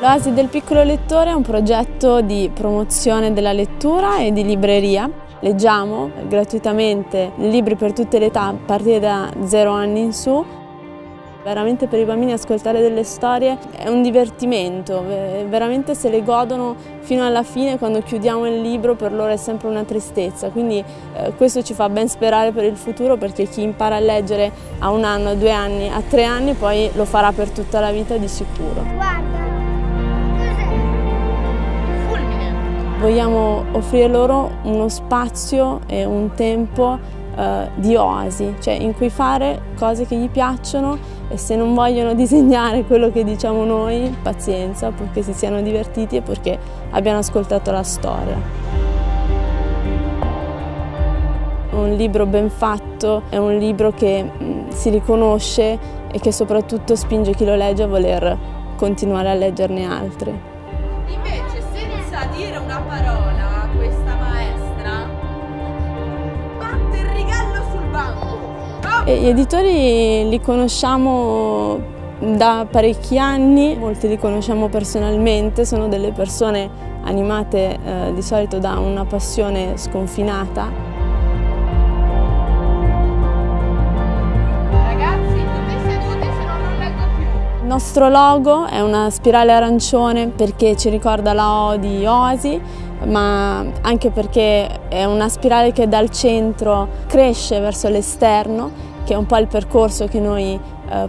L'Oasi del piccolo lettore è un progetto di promozione della lettura e di libreria. Leggiamo gratuitamente libri per tutte le età a partire da 0 anni in su Veramente per i bambini ascoltare delle storie è un divertimento, veramente se le godono fino alla fine, quando chiudiamo il libro per loro è sempre una tristezza, quindi eh, questo ci fa ben sperare per il futuro perché chi impara a leggere a un anno, a due anni, a tre anni poi lo farà per tutta la vita di sicuro. Vogliamo offrire loro uno spazio e un tempo eh, di oasi, cioè in cui fare cose che gli piacciono e se non vogliono disegnare quello che diciamo noi, pazienza, purché si siano divertiti e perché abbiano ascoltato la storia. Un libro ben fatto è un libro che mm, si riconosce e che soprattutto spinge chi lo legge a voler continuare a leggerne altri. Senza dire una parola a questa maestra, batte il rigallo sul banco. Gli editori li conosciamo da parecchi anni, molti li conosciamo personalmente, sono delle persone animate eh, di solito da una passione sconfinata. Il nostro logo è una spirale arancione perché ci ricorda la O di Oasi, ma anche perché è una spirale che dal centro cresce verso l'esterno che è un po' il percorso che noi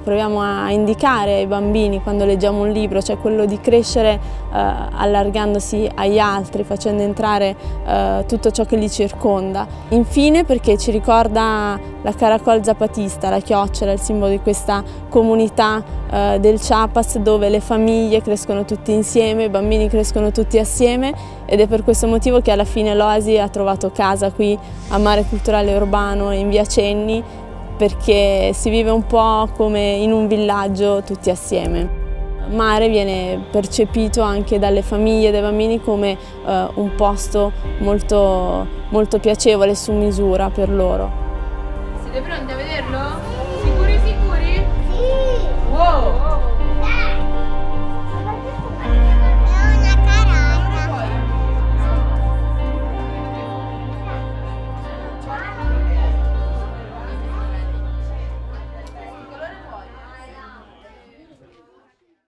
proviamo a indicare ai bambini quando leggiamo un libro, cioè quello di crescere eh, allargandosi agli altri, facendo entrare eh, tutto ciò che li circonda. Infine perché ci ricorda la caracol zapatista, la chiocciola, il simbolo di questa comunità eh, del Chiapas dove le famiglie crescono tutti insieme, i bambini crescono tutti assieme ed è per questo motivo che alla fine l'Oasi ha trovato casa qui a Mare Culturale Urbano in via Cenni perché si vive un po' come in un villaggio tutti assieme. Mare viene percepito anche dalle famiglie dei bambini come eh, un posto molto, molto piacevole su misura per loro. Siete pronti a vederlo? Sicuri sicuri? Sì! Wow!